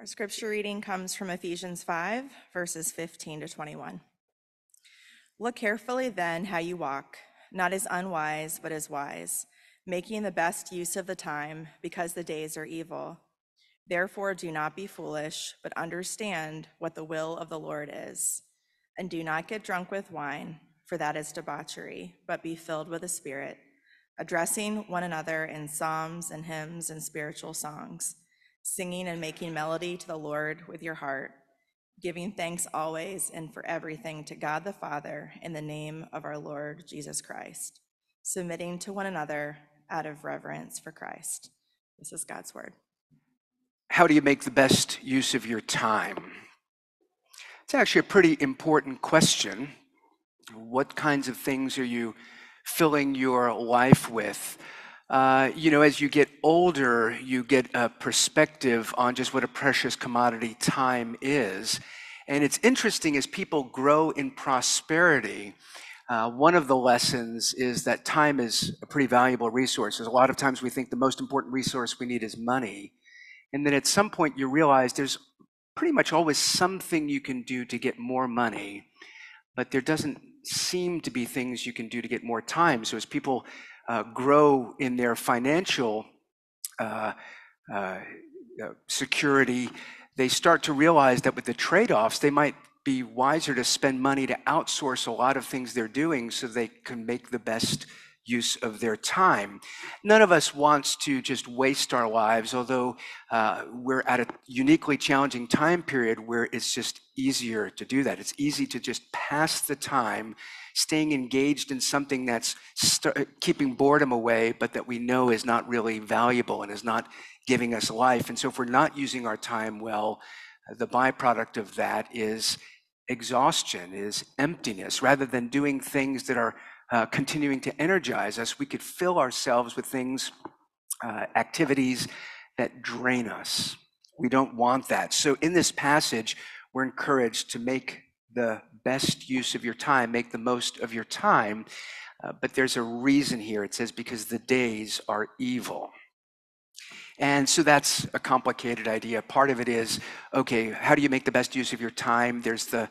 Our scripture reading comes from Ephesians 5, verses 15 to 21. Look carefully then how you walk, not as unwise, but as wise, making the best use of the time, because the days are evil. Therefore, do not be foolish, but understand what the will of the Lord is. And do not get drunk with wine, for that is debauchery, but be filled with the Spirit, addressing one another in psalms and hymns and spiritual songs singing and making melody to the Lord with your heart, giving thanks always and for everything to God the Father in the name of our Lord Jesus Christ, submitting to one another out of reverence for Christ. This is God's word. How do you make the best use of your time? It's actually a pretty important question. What kinds of things are you filling your life with? Uh, you know, as you get older, you get a perspective on just what a precious commodity time is. And it's interesting as people grow in prosperity, uh, one of the lessons is that time is a pretty valuable resource. There's a lot of times we think the most important resource we need is money. And then at some point you realize there's pretty much always something you can do to get more money, but there doesn't seem to be things you can do to get more time. So as people uh, grow in their financial uh, uh, security, they start to realize that with the trade offs, they might be wiser to spend money to outsource a lot of things they're doing so they can make the best use of their time. None of us wants to just waste our lives, although uh, we're at a uniquely challenging time period where it's just easier to do that. It's easy to just pass the time staying engaged in something that's st- keeping boredom away, but that we know is not really valuable and is not giving us life. And so, if we're not using our time well, the byproduct of that is exhaustion, is emptiness. Rather than doing things that are uh, continuing to energize us, we could fill ourselves with things, uh, activities that drain us. We don't want that. So, in this passage, we're encouraged to make the best use of your time, make the most of your time. Uh, but there's a reason here. It says, because the days are evil. And so that's a complicated idea. Part of it is, okay, how do you make the best use of your time? There's the,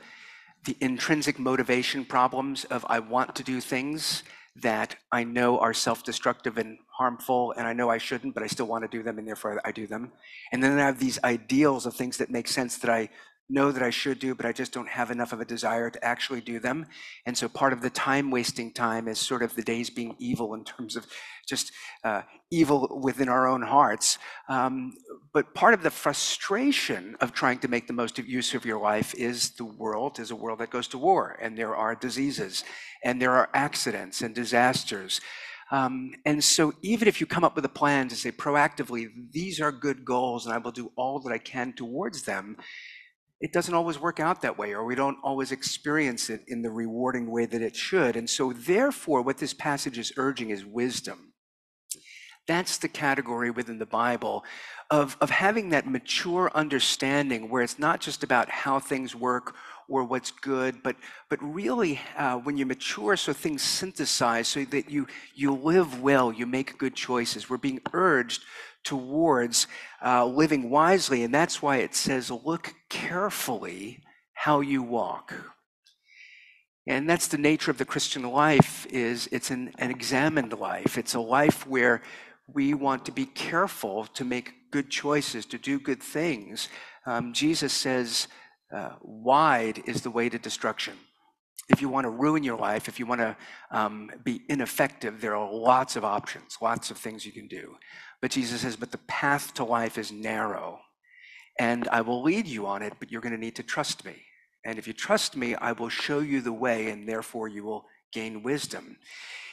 the intrinsic motivation problems of I want to do things that I know are self destructive and harmful, and I know I shouldn't, but I still want to do them, and therefore I do them. And then I have these ideals of things that make sense that I know that I should do, but I just don't have enough of a desire to actually do them. And so part of the time wasting time is sort of the days being evil in terms of just uh, evil within our own hearts. Um, but part of the frustration of trying to make the most of use of your life is the world is a world that goes to war, and there are diseases, and there are accidents and disasters. Um, and so, even if you come up with a plan to say proactively, these are good goals, and I will do all that I can towards them, it doesn't always work out that way, or we don't always experience it in the rewarding way that it should. And so, therefore, what this passage is urging is wisdom. That's the category within the Bible of, of having that mature understanding where it's not just about how things work or what's good, but, but really uh, when you mature, so things synthesize so that you, you live well, you make good choices. We're being urged towards uh, living wisely. And that's why it says, look carefully how you walk. And that's the nature of the Christian life is it's an, an examined life. It's a life where we want to be careful to make good choices, to do good things. Um, Jesus says, uh, wide is the way to destruction. If you want to ruin your life, if you want to um, be ineffective, there are lots of options, lots of things you can do. But Jesus says, but the path to life is narrow, and I will lead you on it, but you're going to need to trust me. And if you trust me, I will show you the way, and therefore you will gain wisdom.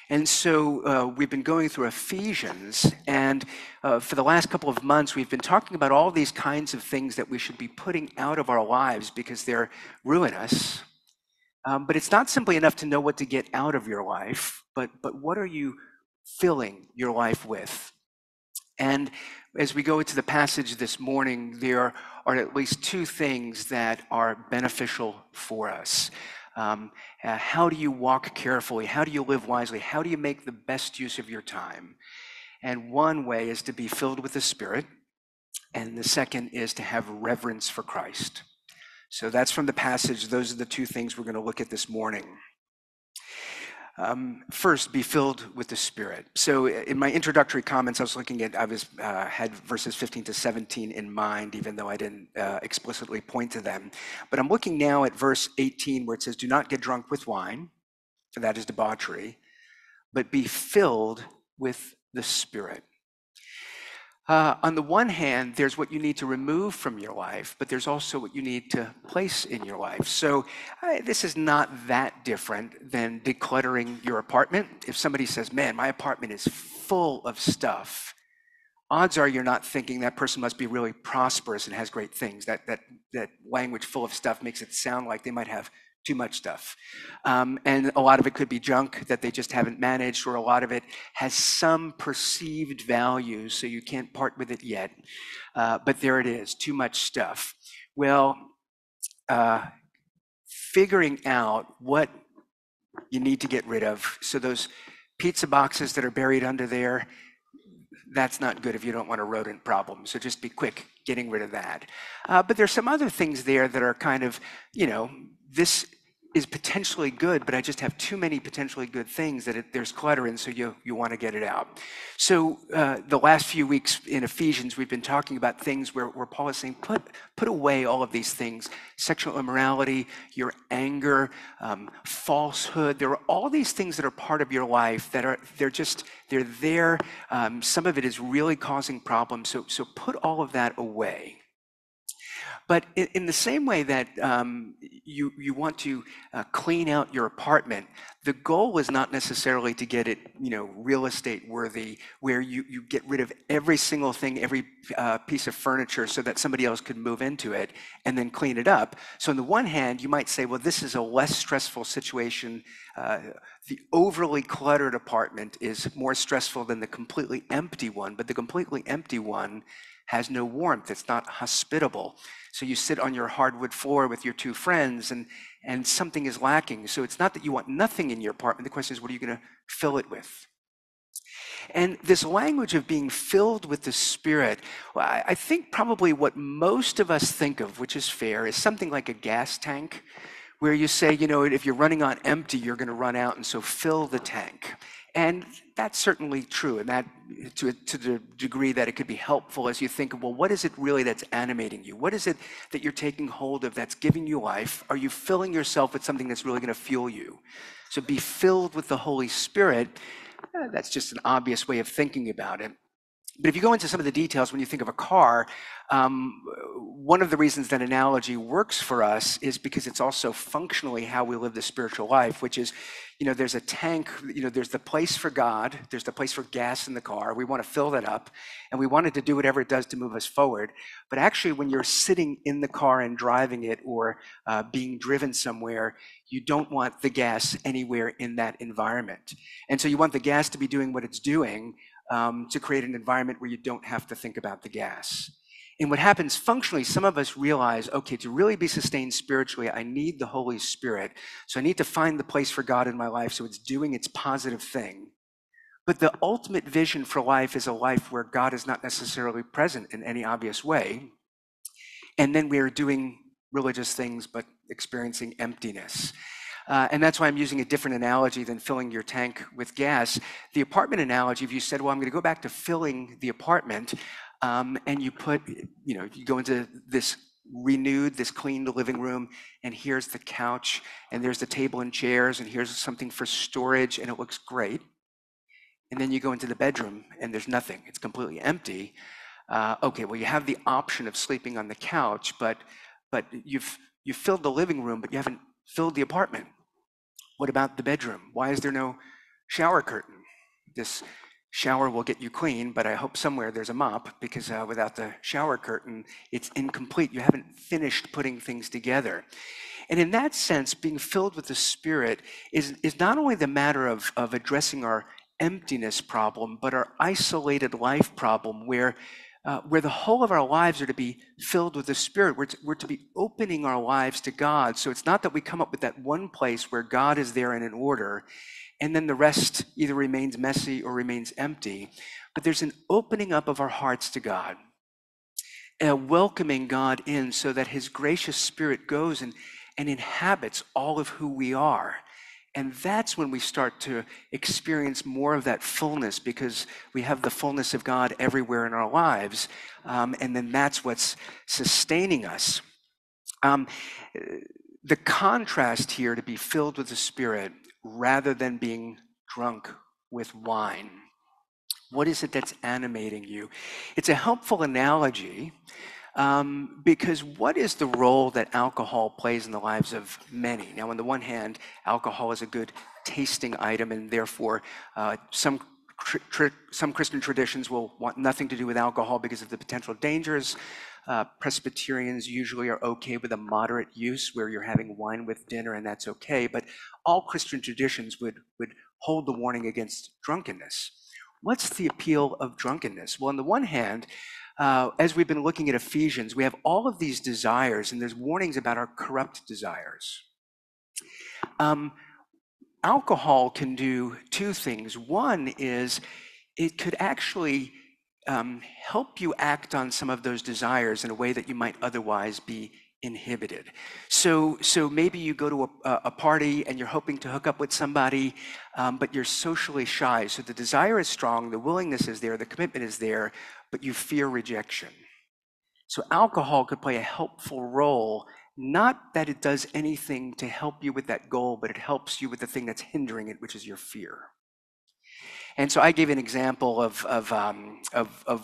And so uh, we've been going through Ephesians, and uh, for the last couple of months, we've been talking about all these kinds of things that we should be putting out of our lives because they're ruinous. Um, but it's not simply enough to know what to get out of your life, but, but what are you filling your life with? And as we go into the passage this morning, there are at least two things that are beneficial for us. Um, uh, how do you walk carefully? How do you live wisely? How do you make the best use of your time? And one way is to be filled with the Spirit. and the second is to have reverence for Christ. So that's from the passage. Those are the two things we're going to look at this morning. Um, first, be filled with the Spirit. So, in my introductory comments, I was looking at, I was uh, had verses 15 to 17 in mind, even though I didn't uh, explicitly point to them. But I'm looking now at verse 18, where it says, "Do not get drunk with wine, for that is debauchery, but be filled with the Spirit." Uh, on the one hand, there's what you need to remove from your life, but there's also what you need to place in your life. So, uh, this is not that different than decluttering your apartment. If somebody says, Man, my apartment is full of stuff, odds are you're not thinking that person must be really prosperous and has great things. That, that, that language full of stuff makes it sound like they might have too much stuff. Um, and a lot of it could be junk that they just haven't managed, or a lot of it has some perceived value, so you can't part with it yet. Uh, but there it is, too much stuff. Well, uh, figuring out what you need to get rid of. So those pizza boxes that are buried under there, that's not good if you don't want a rodent problem. So just be quick getting rid of that. Uh, but there's some other things there that are kind of, you know, this is potentially good, but I just have too many potentially good things that it, there's clutter in, so you, you want to get it out. So uh, the last few weeks in Ephesians, we've been talking about things where, where Paul is saying, put, put away all of these things, sexual immorality, your anger, um, falsehood. There are all these things that are part of your life that are, they're just, they're there. Um, some of it is really causing problems. So, so put all of that away. But in, the same way that um, you, want to uh, clean out your apartment, the goal is not necessarily to get it, you know, real estate worthy, where you, you get rid of every single thing, every uh, piece of furniture so that somebody else could move into it and then clean it up. So on the one hand, you might say, well, this is a less stressful situation. Uh, the overly cluttered apartment is more stressful than the completely empty one, but the completely empty one has no warmth. It's not hospitable. So you sit on your hardwood floor with your two friends and, and something is lacking. So it's not that you want nothing in your apartment. The question is, what are you going to fill it with? And this language of being filled with the Spirit, I think probably what most of us think of, which is fair, is something like a gas tank, where you say, you know, if you're running on empty, you're going to run out, and so fill the tank. And that's certainly true, and that to, to the degree that it could be helpful as you think, of, well, what is it really that's animating you? What is it that you're taking hold of that's giving you life? Are you filling yourself with something that's really going to fuel you? So be filled with the Holy Spirit. Eh, that's just an obvious way of thinking about it. But if you go into some of the details when you think of a car, um, one of the reasons that analogy works for us is because it's also functionally how we live the spiritual life, which is, you know, there's a tank, you know, there's the place for God, there's the place for gas in the car. We want to fill that up, and we want it to do whatever it does to move us forward. But actually, when you're sitting in the car and driving it or uh, being driven somewhere, you don't want the gas anywhere in that environment. And so you want the gas to be doing what it's doing um, to create an environment where you don't have to think about the gas. And what happens functionally, some of us realize, okay, to really be sustained spiritually, I need the Holy Spirit. So I need to find the place for God in my life so it's doing its positive thing. But the ultimate vision for life is a life where God is not necessarily present in any obvious way. And then we are doing religious things but experiencing emptiness. Uh, and that's why I'm using a different analogy than filling your tank with gas. The apartment analogy, if you said, well, I'm going to go back to filling the apartment, um, and you put, you know, you go into this renewed, this cleaned living room, and here's the couch, and there's the table and chairs, and here's something for storage, and it looks great. And then you go into the bedroom, and there's nothing. It's completely empty. Uh, okay, well, you have the option of sleeping on the couch, but but you've you've filled the living room, but you haven't filled the apartment. What about the bedroom? Why is there no shower curtain? This shower will get you clean, but I hope somewhere there's a mop because uh, without the shower curtain, it's incomplete. You haven't finished putting things together. And in that sense, being filled with the Spirit is, is not only the matter of, of addressing our emptiness problem, but our isolated life problem where, uh, where the whole of our lives are to be filled with the Spirit. We're to, we're to be opening our lives to God. So it's not that we come up with that one place where God is there in order and then the rest either remains messy or remains empty. But there's an opening up of our hearts to God. uh, welcoming God in so that His gracious Spirit goes and, and inhabits all of who we are. And that's when we start to experience more of that fullness because we have the fullness of God everywhere in our lives. Um, and then that's what's sustaining us. Um, the contrast here to be filled with the Spirit rather than being drunk with wine. What is it that's animating you? It's a helpful analogy um, because what is the role that alcohol plays in the lives of many? Now, on the one hand, alcohol is a good tasting item, and therefore, uh, some some Christian traditions will want nothing to do with alcohol because of the potential dangers. Uh, Presbyterians usually are okay with a moderate use where you're having wine with dinner and that's okay, but all Christian traditions would, would hold the warning against drunkenness. What's the appeal of drunkenness? Well, on the one hand, uh, as we've been looking at Ephesians, we have all of these desires, and there's warnings about our corrupt desires. Um, alcohol can do two things. One is it could actually um, help you act on some of those desires in a way that you might otherwise be inhibited. So, so maybe you go to a, a party and you're hoping to hook up with somebody, um, but you're socially shy. So the desire is strong, the willingness is there, the commitment is there, but you fear rejection. So alcohol could play a helpful role, not that it does anything to help you with that goal, but it helps you with the thing that's hindering it, which is your fear. And so I gave an example of, of, um,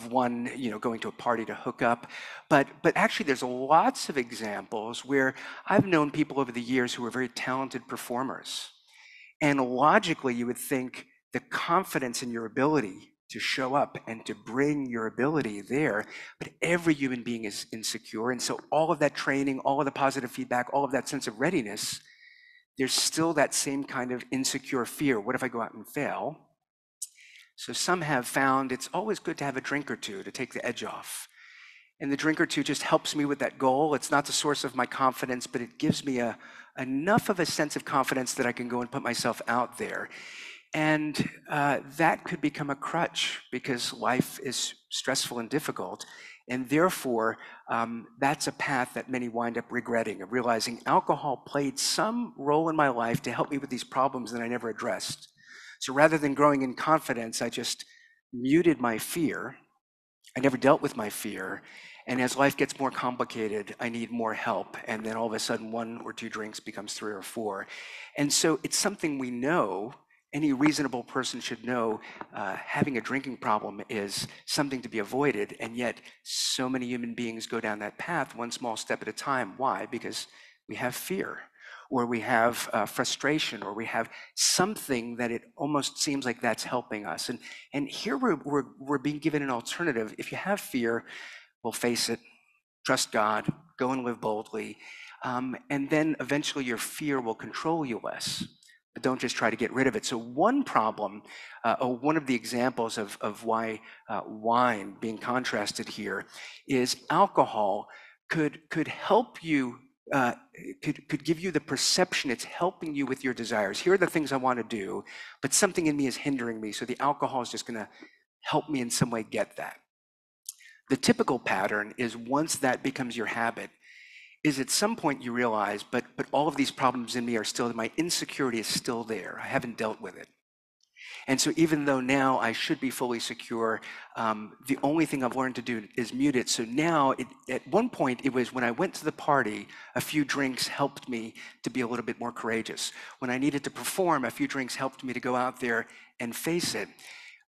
one, you know, going to a party to hook up. But, but actually, there's lots of examples where I've known people over the years who are very talented performers. And logically, you would think the confidence in your ability to show up and to bring your ability there. But every human being is insecure. And so all of that training, all of the positive feedback, all of that sense of readiness, there's still that same kind of insecure fear. What if I go out and fail? So some have found it's always good to have a drink or two to take the edge off. And the drink or two just helps me with that goal. It's not the source of my confidence, but it gives me a, enough of a sense of confidence that I can go and put myself out there. And uh, that could become a crutch because life is stressful and difficult. And therefore, um, that's a path that many wind up regretting, of realizing alcohol played some role in my life to help me with these problems that I never addressed. So rather than growing in confidence, I just muted my fear. I never dealt with my fear. And as life gets more complicated, I need more help. And then all of a sudden, one or two drinks becomes three or four. And so it's something we know. Any reasonable person should know uh, having a drinking problem is something to be avoided. And yet, so many human beings go down that path one small step at a time. Why? Because we have fear or we have uh, frustration, or we have something that it almost seems like that's helping us. And, and here we're, we're, we're being given an alternative. If you have fear, we'll face it, trust God, go and live boldly. Um, and then eventually your fear will control you less. But don't just try to get rid of it. So, one problem, uh, or one of the examples of, of why uh, wine being contrasted here is alcohol could, could help you uh, could, could give you the perception it's helping you with your desires. Here are the things I want to do, but something in me is hindering me. So the alcohol is just going to help me in some way get that. The typical pattern is once that becomes your habit, is at some point you realize, but but all of these problems in me are still my insecurity is still there. I haven't dealt with it. And so, even though now I should be fully secure, um, the only thing I've learned to do is mute it. So now, it, at one point, it was when I went to the party, a few drinks helped me to be a little bit more courageous. When I needed to perform, a few drinks helped me to go out there and face it.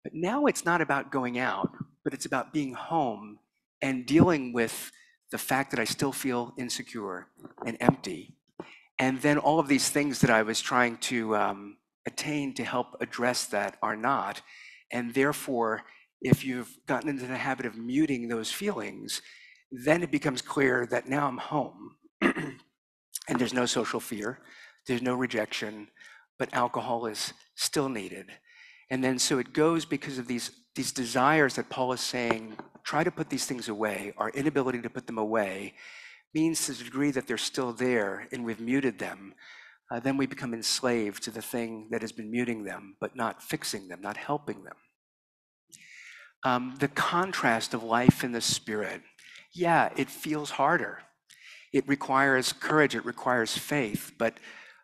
But now it's not about going out, but it's about being home and dealing with the fact that I still feel insecure and empty. And then all of these things that I was trying to um, attain to help address that are not. And therefore, if you've gotten into the habit of muting those feelings, then it becomes clear that now I'm home and there's no social fear, there's no rejection, but alcohol is still needed. And then so it goes because of these, these desires that Paul is saying, try to put these things away. Our inability to put them away means to the degree that they're still there and we've muted them, uh, then we become enslaved to the thing that has been muting them, but not fixing them, not helping them. Um, the contrast of life in the Spirit yeah, it feels harder. It requires courage, it requires faith, but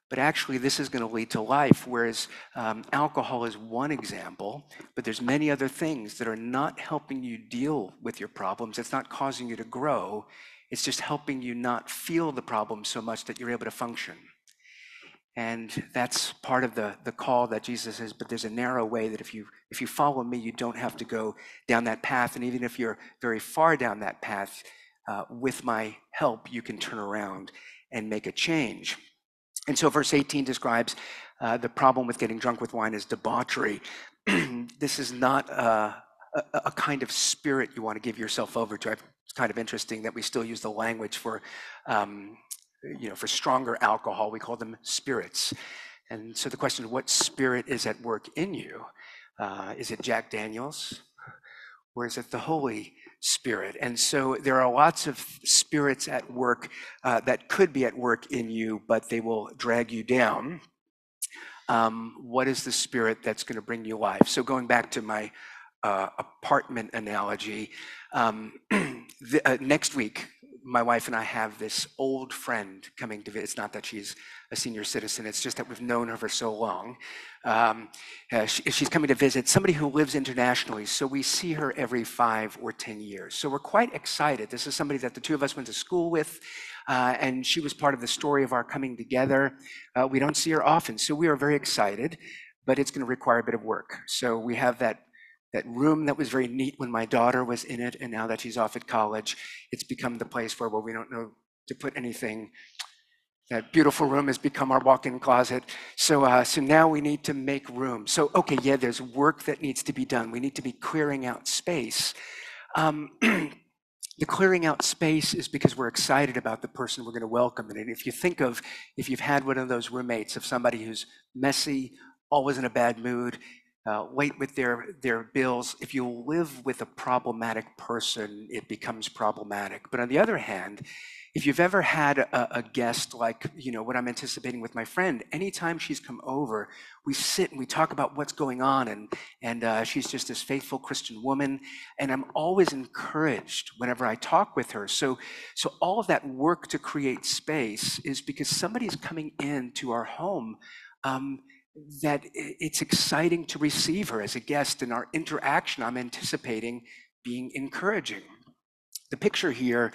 but actually this is going to lead to life whereas um, alcohol is one example but there's many other things that are not helping you deal with your problems it's not causing you to grow it's just helping you not feel the problem so much that you're able to function and that's part of the, the call that jesus says but there's a narrow way that if you if you follow me you don't have to go down that path and even if you're very far down that path uh, with my help you can turn around and make a change and so verse 18 describes uh, the problem with getting drunk with wine as debauchery. this is not a, a, a, kind of spirit you want to give yourself over to. It's kind of interesting that we still use the language for, um, you know, for stronger alcohol. We call them spirits. And so the question is, what spirit is at work in you? Uh, is it Jack Daniels? Or is it the Holy spirit. And so there are lots of spirits at work uh, that could be at work in you, but they will drag you down. Um, what is the spirit that's going to bring you life? So going back to my uh, apartment analogy, um, the, uh, next week my wife and I have this old friend coming to visit. It's not that she's a senior citizen, it's just that we've known her for so long. Um, uh, she, she's coming to visit somebody who lives internationally, so we see her every five or 10 years. So we're quite excited. This is somebody that the two of us went to school with, uh, and she was part of the story of our coming together. Uh, we don't see her often, so we are very excited, but it's going to require a bit of work. So we have that that room that was very neat when my daughter was in it, and now that she's off at college, it's become the place where, well, we don't know to put anything. That beautiful room has become our walk-in closet. So, uh, so now we need to make room. So, okay, yeah, there's work that needs to be done. We need to be clearing out space. Um, the clearing out space is because we're excited about the person we're going to welcome. And if you think of, if you've had one of those roommates of somebody who's messy, always in a bad mood, wait with their, their bills. If you live with a problematic person, it becomes problematic. But on the other hand, if you've ever had a, a, guest like, you know, what I'm anticipating with my friend, anytime she's come over, we sit and we talk about what's going on, and and uh, she's just this faithful Christian woman, and I'm always encouraged whenever I talk with her. So, so all of that work to create space is because somebody's coming into our home. Um, that it's exciting to receive her as a guest, and our interaction I'm anticipating being encouraging. The picture here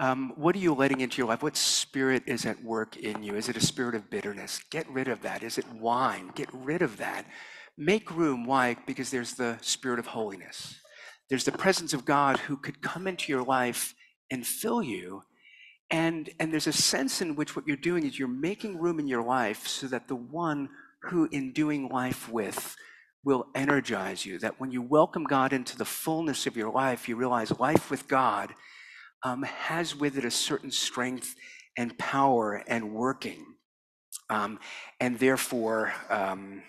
um, what are you letting into your life? What spirit is at work in you? Is it a spirit of bitterness? Get rid of that. Is it wine? Get rid of that. Make room. Why? Because there's the spirit of holiness. There's the presence of God who could come into your life and fill you. And, and there's a sense in which what you're doing is you're making room in your life so that the one who in doing life with will energize you. That when you welcome God into the fullness of your life, you realize life with God um, has with it a certain strength and power and working. Um, and therefore, um,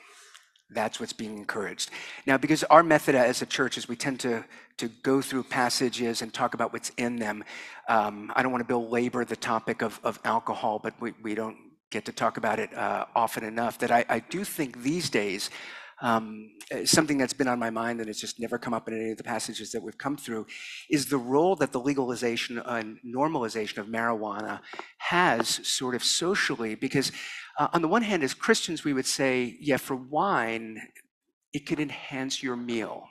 that's what's being encouraged. Now, because our method as a church is we tend to, to go through passages and talk about what's in them. Um, I don't want to belabor the topic of, of alcohol, but we, we don't get to talk about it uh, often enough that I, I, do think these days um, uh, something that's been on my mind and it's just never come up in any of the passages that we've come through is the role that the legalization and normalization of marijuana has sort of socially because uh, on the one hand as christians we would say yeah for wine it could enhance your meal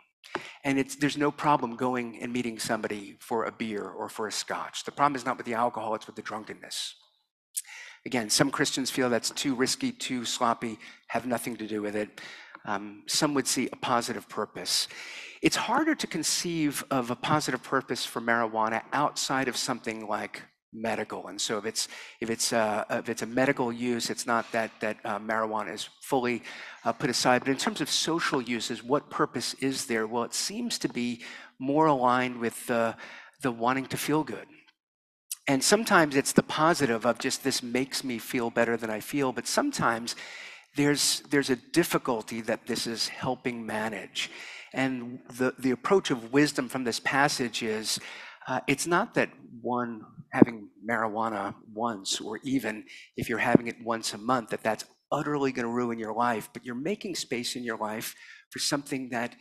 and it's, there's no problem going and meeting somebody for a beer or for a scotch. The problem is not with the alcohol, it's with the drunkenness. Again, some Christians feel that's too risky, too sloppy, have nothing to do with it. Um, some would see a positive purpose. It's harder to conceive of a positive purpose for marijuana outside of something like medical. And so if it's if it's uh, if it's a medical use, it's not that that uh, marijuana is fully uh, put aside. But in terms of social uses, what purpose is there? Well, it seems to be more aligned with the the wanting to feel good. And sometimes it's the positive of just this makes me feel better than I feel, but sometimes there's, there's a difficulty that this is helping manage. And the, the approach of wisdom from this passage is uh, it's not that one having marijuana once, or even if you're having it once a month, that that's utterly going to ruin your life, but you're making space in your life for something that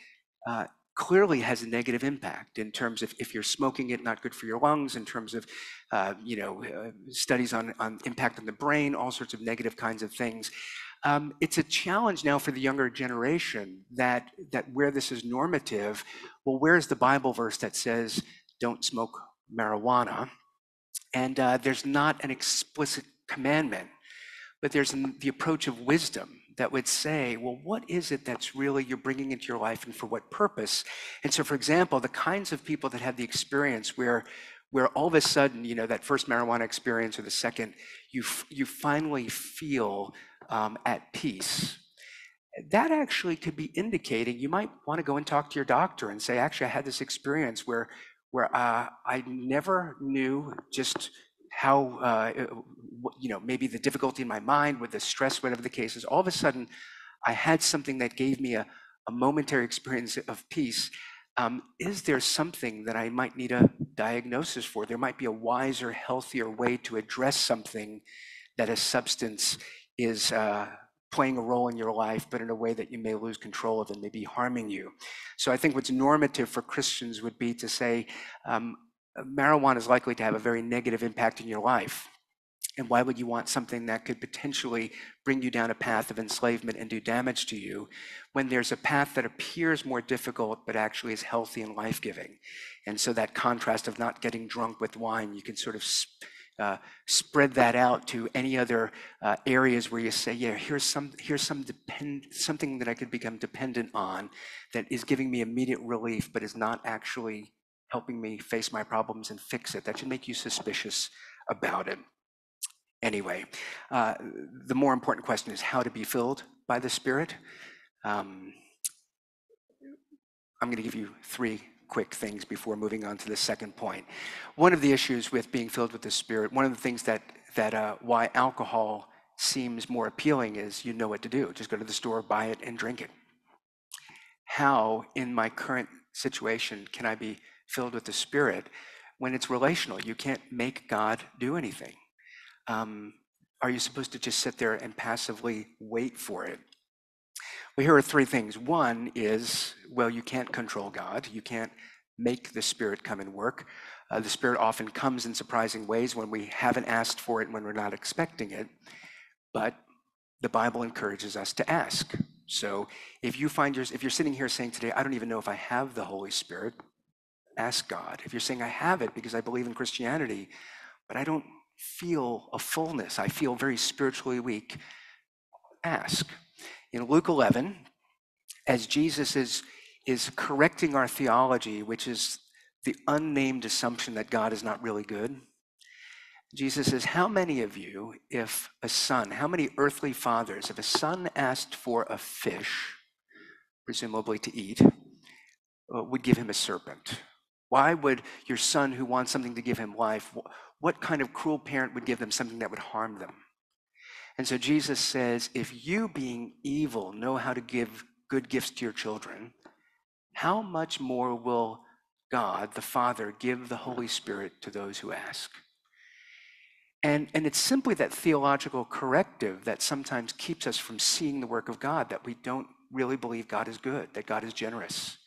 uh, clearly has a negative impact in terms of if you're smoking it, not good for your lungs, in terms of uh, you know uh, studies on, on impact on the brain, all sorts of negative kinds of things. Um, it's a challenge now for the younger generation that that where this is normative, well, where's the Bible verse that says don't smoke marijuana? And uh, there's not an explicit commandment, but there's the approach of wisdom that would say, well, what is it that's really you're bringing into your life and for what purpose? And so, for example, the kinds of people that have the experience where where all of a sudden, you know, that first marijuana experience or the second, you, you finally feel um, at peace. That actually could be indicating you might want to go and talk to your doctor and say, actually, I had this experience where, where uh, I never knew just how, uh, you know, maybe the difficulty in my mind with the stress, whatever the case is, all of a sudden I had something that gave me a, a momentary experience of peace. Um, is there something that I might need a diagnosis for? There might be a wiser, healthier way to address something that a substance is uh, playing a role in your life, but in a way that you may lose control of and may be harming you. So I think what's normative for Christians would be to say, um, marijuana is likely to have a very negative impact in your life. And why would you want something that could potentially bring you down a path of enslavement and do damage to you when there's a path that appears more difficult but actually is healthy and life giving? And so that contrast of not getting drunk with wine, you can sort of uh, spread that out to any other uh, areas where you say, yeah, here's some here's some depend something that I could become dependent on that is giving me immediate relief, but is not actually helping me face my problems and fix it. That should make you suspicious about it. Anyway, uh, the more important question is how to be filled by the Spirit. Um, I'm going to give you three quick things before moving on to the second point. One of the issues with being filled with the Spirit, one of the things that that uh, why alcohol seems more appealing is you know what to do. Just go to the store, buy it, and drink it. How, in my current situation, can I be filled with the Spirit when it's relational? You can't make God do anything. Um, are you supposed to just sit there and passively wait for it? Well, here are three things. One is, well, you can't control God. You can't make the Spirit come and work. Uh, the Spirit often comes in surprising ways when we haven't asked for it and when we're not expecting it. But the Bible encourages us to ask. So if you find yours, if you're sitting here saying today, I don't even know if I have the Holy Spirit, ask God. If you're saying I have it because I believe in Christianity, but I don't feel a fullness, I feel very spiritually weak, ask. In Luke 11, as Jesus is, is correcting our theology, which is the unnamed assumption that God is not really good, Jesus says, How many of you, if a son, how many earthly fathers, if a son asked for a fish, presumably to eat, uh, would give him a serpent? Why would your son who wants something to give him life, what kind of cruel parent would give them something that would harm them? And so Jesus says, if you, being evil, know how to give good gifts to your children, how much more will God, the Father, give the Holy Spirit to those who ask? And, and it's simply that theological corrective that sometimes keeps us from seeing the work of God, that we don't really believe God is good, that God is generous,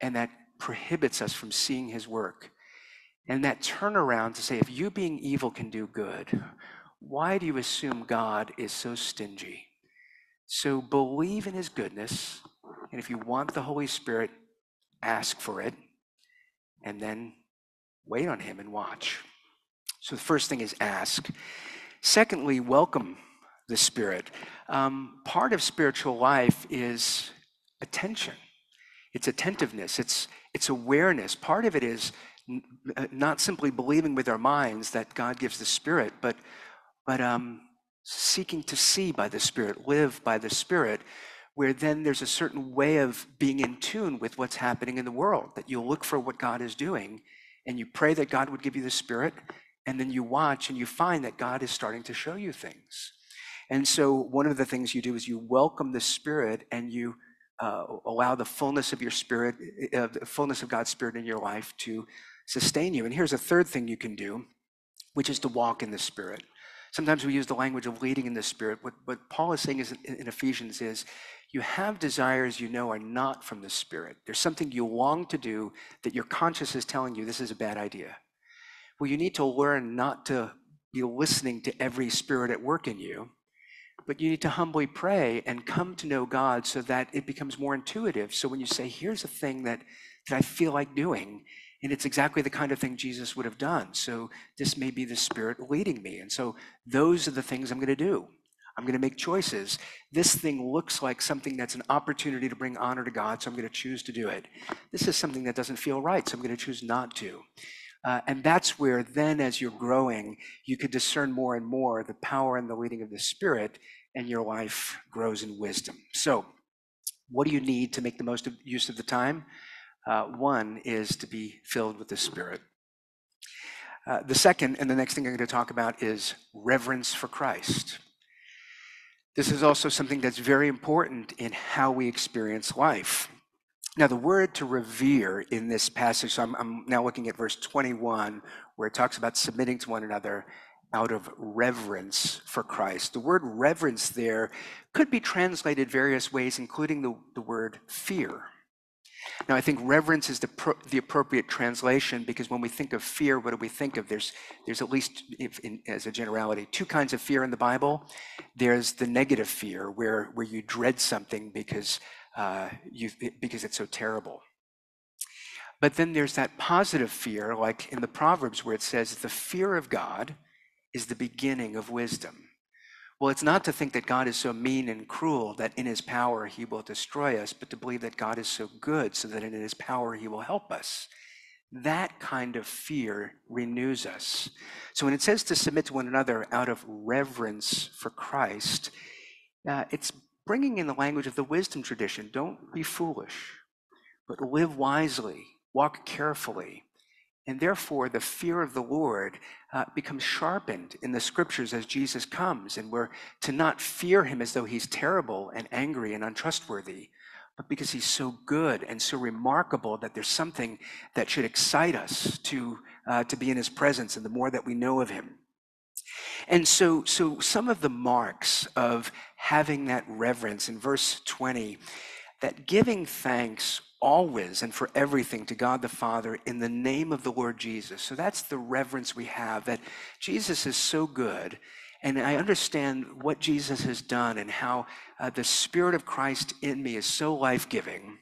and that prohibits us from seeing his work. And that turnaround to say, if you being evil can do good, why do you assume God is so stingy? So believe in his goodness, and if you want the Holy Spirit, ask for it, and then wait on him and watch. So the first thing is ask. Secondly, welcome the Spirit. Um, part of spiritual life is attention. It's attentiveness. It's it's awareness. Part of it is uh, not simply believing with our minds that God gives the Spirit, but but um, seeking to see by the Spirit, live by the Spirit, where then there's a certain way of being in tune with what's happening in the world, that you look for what God is doing and you pray that God would give you the Spirit, and then you watch and you find that God is starting to show you things. And so one of the things you do is you welcome the Spirit and you uh, allow the fullness of your Spirit, uh, the fullness of God's Spirit in your life to sustain you. And here's a third thing you can do, which is to walk in the Spirit. Sometimes we use the language of leading in the Spirit. What, what Paul is saying is in, in Ephesians is you have desires you know are not from the Spirit. There's something you long to do that your conscience is telling you this is a bad idea. Well, you need to learn not to be listening to every spirit at work in you, but you need to humbly pray and come to know God so that it becomes more intuitive. So when you say, here's a thing that, that I feel like doing, and it's exactly the kind of thing Jesus would have done. So this may be the Spirit leading me. And so those are the things I'm going to do. I'm going to make choices. This thing looks like something that's an opportunity to bring honor to God, so I'm going to choose to do it. This is something that doesn't feel right, so I'm going to choose not to. Uh, and that's where then, as you're growing, you could discern more and more the power and the leading of the Spirit, and your life grows in wisdom. So, what do you need to make the most of, use of the time? Uh, one is to be filled with the Spirit. Uh, the second, and the next thing I'm going to talk about, is reverence for Christ. This is also something that's very important in how we experience life. Now, the word to revere in this passage, so I'm, I'm, now looking at verse 21, where it talks about submitting to one another out of reverence for Christ. The word reverence there could be translated various ways, including the, the word fear. Now, I think reverence is the, pro, the appropriate translation because when we think of fear, what do we think of? There's, there's at least, in, as a generality, two kinds of fear in the Bible. There's the negative fear, where, where you dread something because, uh, you, because it's so terrible. But then there's that positive fear, like in the Proverbs, where it says, the fear of God is the beginning of wisdom. Well, it's not to think that God is so mean and cruel that in his power he will destroy us, but to believe that God is so good so that in his power he will help us. That kind of fear renews us. So when it says to submit to one another out of reverence for Christ, uh, it's bringing in the language of the wisdom tradition. Don't be foolish, but live wisely, walk carefully, and therefore, the fear of the Lord uh, becomes sharpened in the scriptures as Jesus comes. And we're to not fear him as though he's terrible and angry and untrustworthy, but because he's so good and so remarkable that there's something that should excite us to, uh, to be in his presence and the more that we know of him. And so, so some of the marks of having that reverence in verse 20, that giving thanks always and for everything to God the Father in the name of the Lord Jesus. So that's the reverence we have that Jesus is so good. And I understand what Jesus has done and how uh, the Spirit of Christ in me is so life giving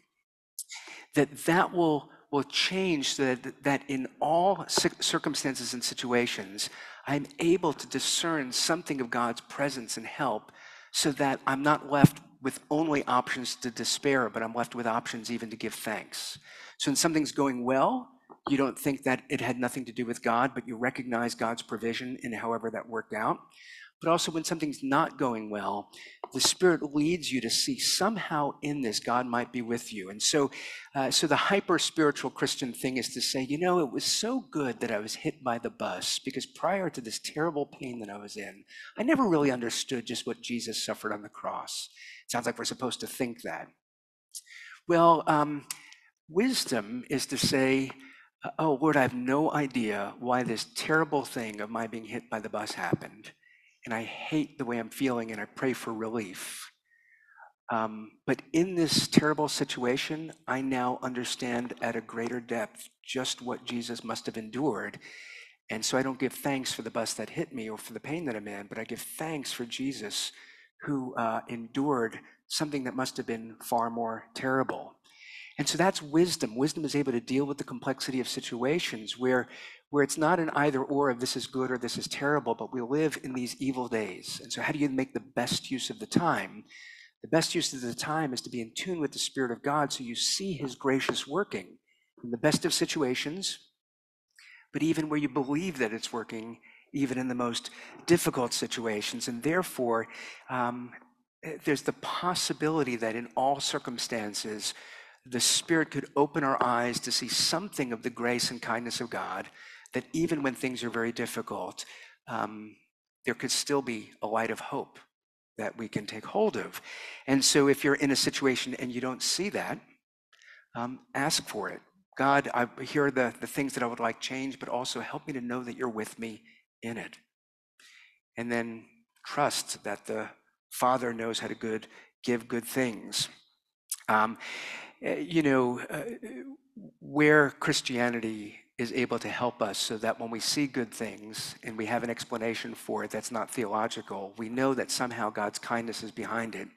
that that will, will change that, that in all circumstances and situations, I'm able to discern something of God's presence and help so that I'm not left with only options to despair, but I'm left with options even to give thanks. So when something's going well, you don't think that it had nothing to do with God, but you recognize God's provision in however that worked out. But also, when something's not going well, the Spirit leads you to see somehow in this God might be with you. And so, uh, so the hyper spiritual Christian thing is to say, you know, it was so good that I was hit by the bus because prior to this terrible pain that I was in, I never really understood just what Jesus suffered on the cross. It sounds like we're supposed to think that. Well, um, wisdom is to say, oh, Lord, I have no idea why this terrible thing of my being hit by the bus happened and I hate the way I'm feeling and I pray for relief. Um, but in this terrible situation, I now understand at a greater depth just what Jesus must have endured. And so I don't give thanks for the bus that hit me or for the pain that I'm in, but I give thanks for Jesus who uh, endured something that must have been far more terrible. And so that's wisdom. Wisdom is able to deal with the complexity of situations where where it's not an either or of this is good or this is terrible, but we live in these evil days. And so, how do you make the best use of the time? The best use of the time is to be in tune with the Spirit of God so you see His gracious working in the best of situations, but even where you believe that it's working, even in the most difficult situations. And therefore, um, there's the possibility that in all circumstances, the Spirit could open our eyes to see something of the grace and kindness of God that even when things are very difficult, um, there could still be a light of hope that we can take hold of. And so, if you're in a situation and you don't see that, um, ask for it. God, I, here are the, the things that I would like change, but also help me to know that you're with me in it. and then trust that the Father knows how to good give good things. Um, eh, you know, uh, where Christianity is able to help us so that when we see good things and we have an explanation for it that's not theological, we know that somehow God's kindness is behind it.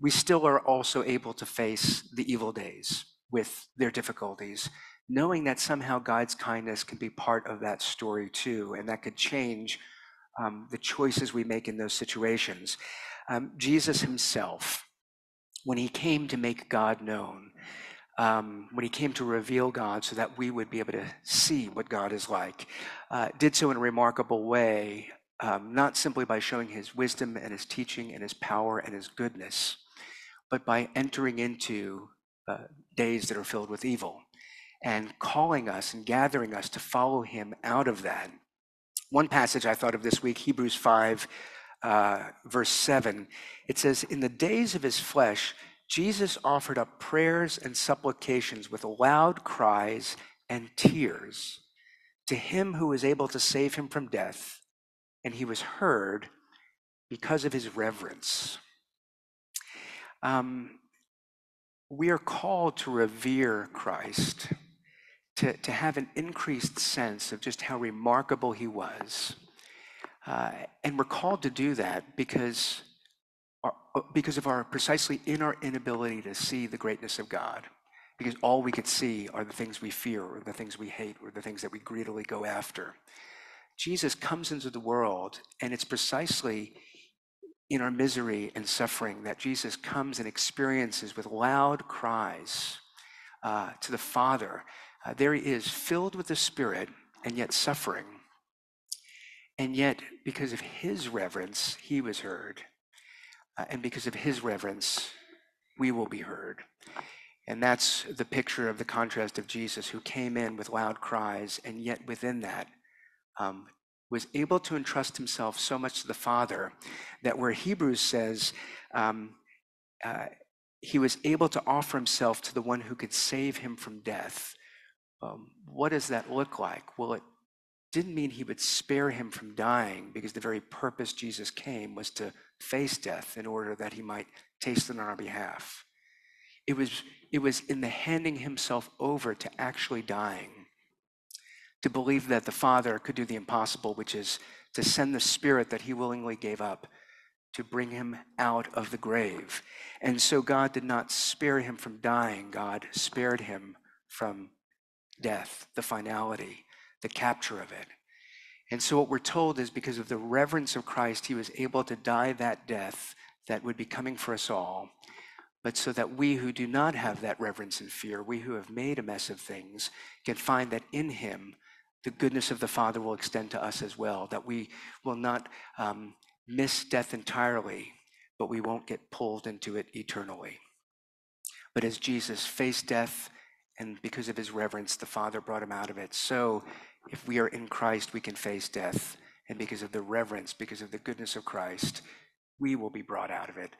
We still are also able to face the evil days with their difficulties, knowing that somehow God's kindness can be part of that story too, and that could change um, the choices we make in those situations. Um, Jesus himself, when he came to make God known, um, when he came to reveal God so that we would be able to see what God is like, uh, did so in a remarkable way, um, not simply by showing his wisdom and his teaching and his power and his goodness, but by entering into uh, days that are filled with evil and calling us and gathering us to follow him out of that. One passage I thought of this week, Hebrews 5, uh, verse 7, it says, In the days of his flesh, Jesus offered up prayers and supplications with loud cries and tears to him who was able to save him from death, and he was heard because of his reverence. Um, we are called to revere Christ, to, to have an increased sense of just how remarkable he was. Uh, and we're called to do that because uh, because of our precisely in our inability to see the greatness of God. Because all we could see are the things we fear, or the things we hate, or the things that we greedily go after. Jesus comes into the world, and it's precisely in our misery and suffering that Jesus comes and experiences with loud cries uh, to the Father. Uh, there he is, filled with the Spirit, and yet suffering. And yet, because of his reverence, he was heard. Uh, and because of his reverence, we will be heard. And that's the picture of the contrast of Jesus, who came in with loud cries, and yet within that um, was able to entrust himself so much to the Father that where Hebrews says um, uh, he was able to offer himself to the one who could save him from death. Um, what does that look like? Well, it didn't mean he would spare him from dying because the very purpose Jesus came was to face death in order that he might taste it on our behalf. It was, it was in the handing himself over to actually dying, to believe that the Father could do the impossible, which is to send the Spirit that he willingly gave up to bring him out of the grave. And so God did not spare him from dying, God spared him from death, the finality, the capture of it. And so, what we're told is because of the reverence of Christ, he was able to die that death that would be coming for us all. But so that we who do not have that reverence and fear, we who have made a mess of things, can find that in him, the goodness of the Father will extend to us as well, that we will not um, miss death entirely, but we won't get pulled into it eternally. But as Jesus faced death, and because of his reverence, the Father brought him out of it, so if we are in Christ, we can face death. And because of the reverence, because of the goodness of Christ, we will be brought out of it.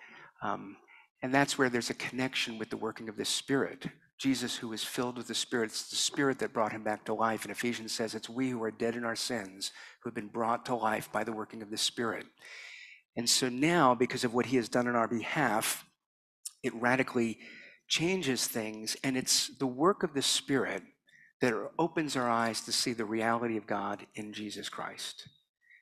Um, and that's where there's a connection with the working of the Spirit. Jesus, who was filled with the Spirit, it's the Spirit that brought him back to life. And Ephesians says it's we who are dead in our sins who have been brought to life by the working of the Spirit. And so now, because of what he has done on our behalf, it radically changes things. And it's the work of the Spirit that opens our eyes to see the reality of God in Jesus Christ.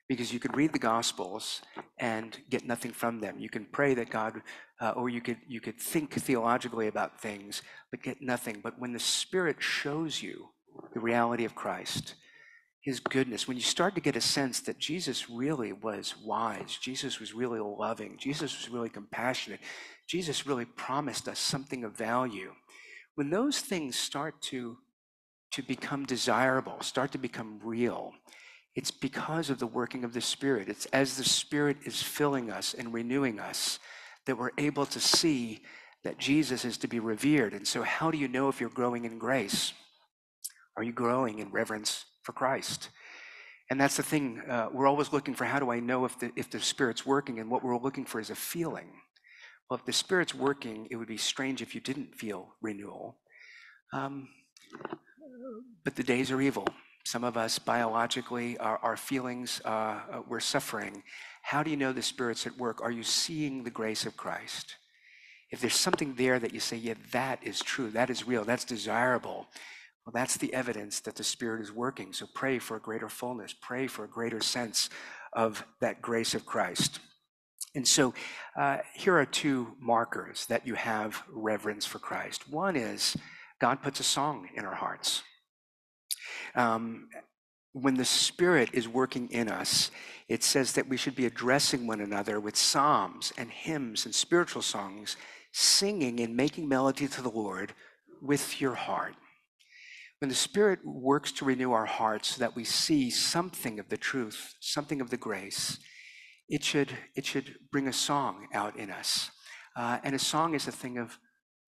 Because you could read the Gospels and get nothing from them. You can pray that God, uh, or you could you could think theologically about things, but get nothing. But when the Spirit shows you the reality of Christ, His goodness, when you start to get a sense that Jesus really was wise, Jesus was really loving, Jesus was really compassionate, Jesus really promised us something of value. When those things start to to become desirable, start to become real, it's because of the working of the Spirit. It's as the Spirit is filling us and renewing us that we're able to see that Jesus is to be revered. And so, how do you know if you're growing in grace? Are you growing in reverence for Christ? And that's the thing. Uh, we're always looking for how do I know if the, if the Spirit's working? And what we're looking for is a feeling. Well, if the Spirit's working, it would be strange if you didn't feel renewal. Um, but the days are evil. Some of us biologically, our, our feelings, uh, uh, we're suffering. How do you know the Spirit's at work? Are you seeing the grace of Christ? If there's something there that you say, yeah, that is true, that is real, that's desirable, well, that's the evidence that the Spirit is working. So pray for a greater fullness, pray for a greater sense of that grace of Christ. And so uh, here are two markers that you have reverence for Christ. One is God puts a song in our hearts. Um, when the Spirit is working in us, it says that we should be addressing one another with psalms and hymns and spiritual songs, singing and making melody to the Lord with your heart. When the Spirit works to renew our hearts so that we see something of the truth, something of the grace, it should, it should bring a song out in us. Uh, and a song is a thing of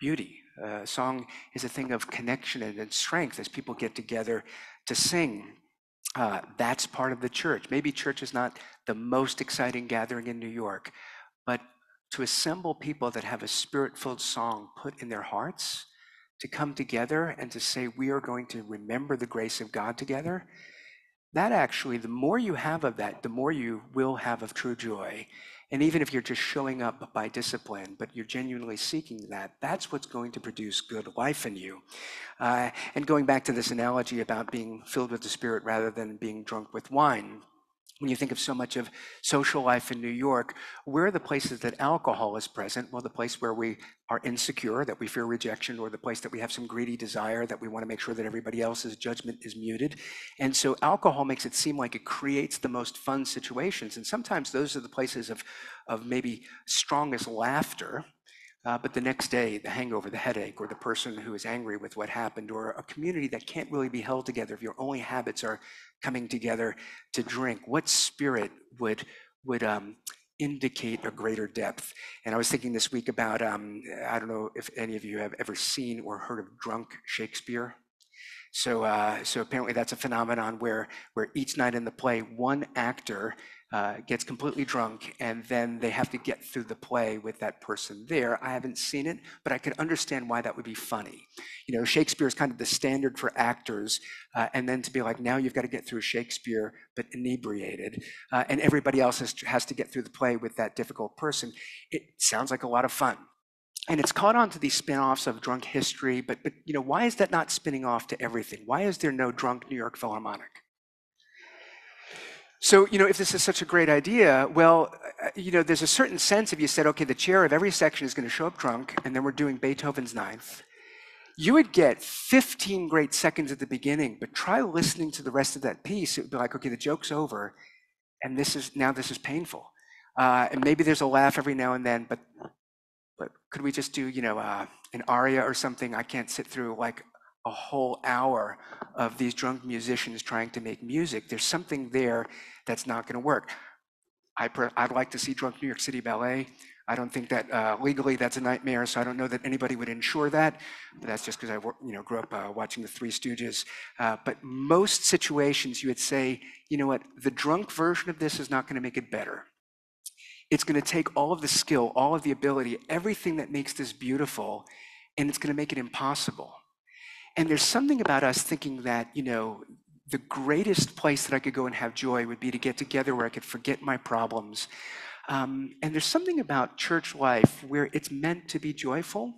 beauty. Uh, song is a thing of connection and strength as people get together to sing. Uh, that's part of the church. Maybe church is not the most exciting gathering in New York, but to assemble people that have a spirit filled song put in their hearts, to come together and to say, we are going to remember the grace of God together, that actually, the more you have of that, the more you will have of true joy. And even if you're just showing up by discipline, but you're genuinely seeking that, that's what's going to produce good life in you. Uh, and going back to this analogy about being filled with the Spirit rather than being drunk with wine, when you think of so much of social life in New York, where are the places that alcohol is present? Well, the place where we are insecure, that we fear rejection, or the place that we have some greedy desire, that we want to make sure that everybody else's judgment is muted. And so alcohol makes it seem like it creates the most fun situations. And sometimes those are the places of, of maybe strongest laughter. Uh, but the next day, the hangover, the headache, or the person who is angry with what happened, or a community that can't really be held together if your only habits are coming together to drink, what spirit would would um, indicate a greater depth? And I was thinking this week about um, I don't know if any of you have ever seen or heard of drunk Shakespeare. So, uh, so apparently that's a phenomenon where, where each night in the play, one actor uh, gets completely drunk, and then they have to get through the play with that person there. I haven't seen it, but I could understand why that would be funny. You know, Shakespeare is kind of the standard for actors, uh, and then to be like, now you've got to get through Shakespeare, but inebriated, uh, and everybody else has, has to get through the play with that difficult person. It sounds like a lot of fun. And it's caught on to these spin-offs of drunk history, but, but you know, why is that not spinning off to everything? Why is there no drunk New York Philharmonic? So, you know, if this is such a great idea, well, uh, you know, there's a certain sense if you said, okay, the chair of every section is going to show up drunk, and then we're doing Beethoven's Ninth, you would get 15 great seconds at the beginning, but try listening to the rest of that piece. It would be like, okay, the joke's over, and this is now this is painful. Uh, and maybe there's a laugh every now and then, but but could we just do, you know, uh, an aria or something? I can't sit through like a whole hour of these drunk musicians trying to make music. There's something there that's not going to work. I would like to see drunk New York City Ballet. I don't think that uh, legally that's a nightmare, so I don't know that anybody would insure that. But that's just because I you know, grew up uh, watching the Three Stooges. Uh, but most situations, you would say, you know what, the drunk version of this is not going to make it better. It's going to take all of the skill, all of the ability, everything that makes this beautiful, and it's going to make it impossible. And there's something about us thinking that, you know, the greatest place that I could go and have joy would be to get together where I could forget my problems. Um, and there's something about church life where it's meant to be joyful,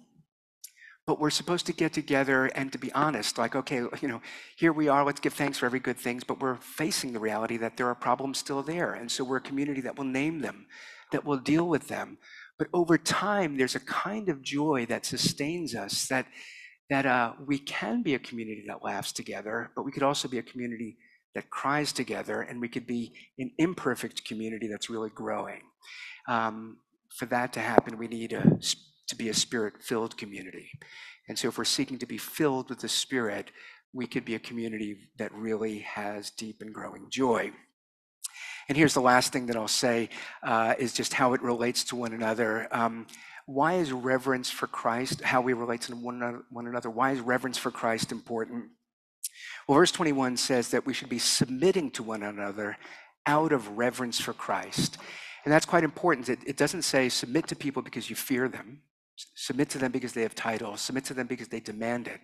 but we're supposed to get together and to be honest, like, okay, you know, here we are, let's give thanks for every good things, but we're facing the reality that there are problems still there. And so we're a community that will name them, that will deal with them. But over time, there's a kind of joy that sustains us that that uh, we can be a community that laughs together, but we could also be a community that cries together, and we could be an imperfect community that's really growing. Um, for that to happen, we need a, to be a spirit filled community. And so, if we're seeking to be filled with the Spirit, we could be a community that really has deep and growing joy. And here's the last thing that I'll say uh, is just how it relates to one another. Um, why is reverence for Christ, how we relate to one another, one another, why is reverence for Christ important? Well, verse 21 says that we should be submitting to one another out of reverence for Christ. And that's quite important. It, it doesn't say submit to people because you fear them, submit to them because they have titles, submit to them because they demand it.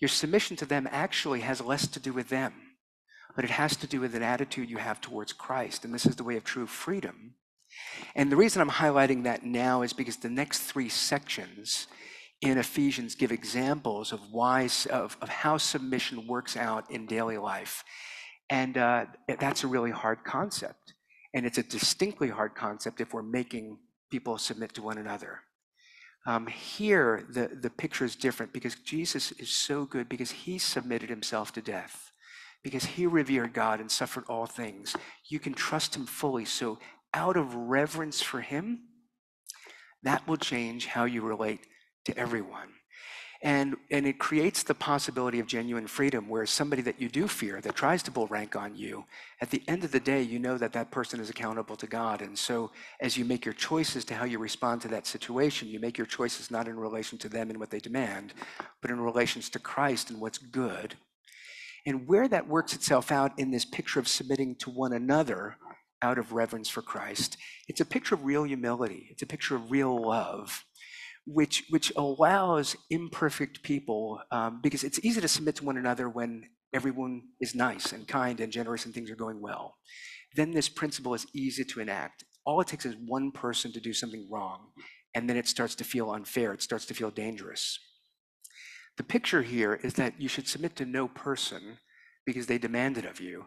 Your submission to them actually has less to do with them but it has to do with an attitude you have towards Christ. And this is the way of true freedom. And the reason I'm highlighting that now is because the next three sections in Ephesians give examples of why of, of how submission works out in daily life. And uh, that's a really hard concept. And it's a distinctly hard concept if we're making people submit to one another. Um, here, the, the picture is different because Jesus is so good because he submitted himself to death, because he revered God and suffered all things. You can trust him fully. So, out of reverence for him, that will change how you relate to everyone. And, and it creates the possibility of genuine freedom where somebody that you do fear that tries to bull rank on you, at the end of the day, you know that that person is accountable to God. And so as you make your choices to how you respond to that situation, you make your choices not in relation to them and what they demand, but in relations to Christ and what's good. And where that works itself out in this picture of submitting to one another out of reverence for Christ, it's a picture of real humility. It's a picture of real love which, which allows imperfect people, um, because it's easy to submit to one another when everyone is nice and kind and generous and things are going well. Then this principle is easy to enact. All it takes is one person to do something wrong, and then it starts to feel unfair, it starts to feel dangerous. The picture here is that you should submit to no person because they demand it of you,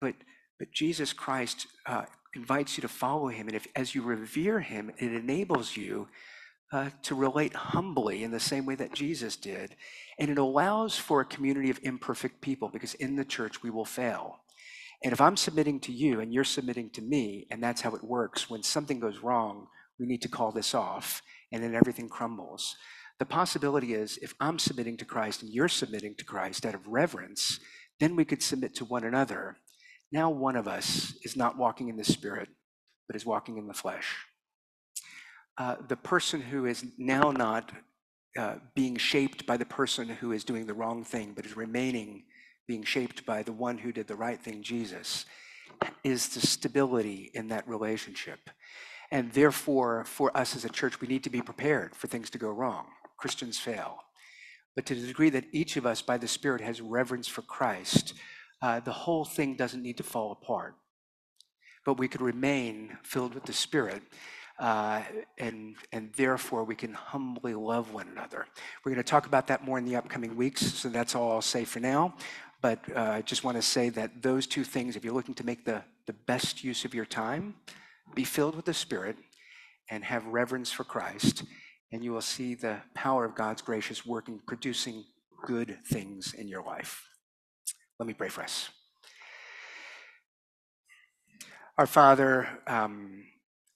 but, but Jesus Christ uh, invites you to follow him, and if as you revere him, it enables you uh, to relate humbly in the same way that Jesus did. And it allows for a community of imperfect people because in the church we will fail. And if I'm submitting to you and you're submitting to me, and that's how it works, when something goes wrong, we need to call this off, and then everything crumbles. The possibility is if I'm submitting to Christ and you're submitting to Christ out of reverence, then we could submit to one another. Now one of us is not walking in the Spirit, but is walking in the flesh. Uh, the person who is now not uh, being shaped by the person who is doing the wrong thing, but is remaining being shaped by the one who did the right thing, Jesus, is the stability in that relationship. And therefore, for us as a church, we need to be prepared for things to go wrong. Christians fail. But to the degree that each of us, by the Spirit, has reverence for Christ, uh, the whole thing doesn't need to fall apart. But we could remain filled with the Spirit uh, and, and therefore we can humbly love one another. We're going to talk about that more in the upcoming weeks, so that's all I'll say for now. But uh, I just want to say that those two things, if you're looking to make the, the best use of your time, be filled with the Spirit and have reverence for Christ, and you will see the power of God's gracious working, producing good things in your life. Let me pray for us. Our Father, um,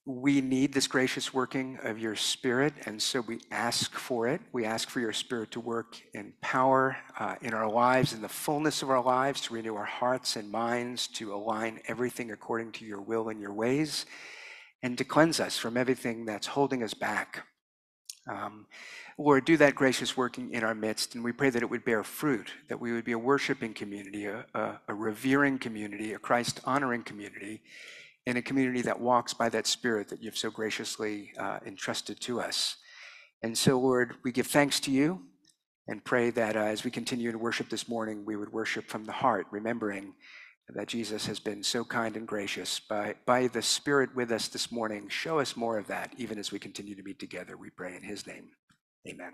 we need this gracious working of your Spirit, and so we ask for it. We ask for your Spirit to work in power uh, in our lives, in the fullness of our lives, to renew our hearts and minds, to align everything according to your will and your ways, and to cleanse us from everything that's holding us back. Um, Lord, do that gracious working in our midst, and we pray that it would bear fruit, that we would be a worshiping community, a, a, a revering community, a Christ honoring community in a community that walks by that spirit that you've so graciously uh, entrusted to us. And so, Lord, we give thanks to you and pray that uh, as we continue to worship this morning, we would worship from the heart, remembering that Jesus has been so kind and gracious. By, by the Spirit with us this morning, show us more of that, even as we continue to meet together. We pray in His name. Amen.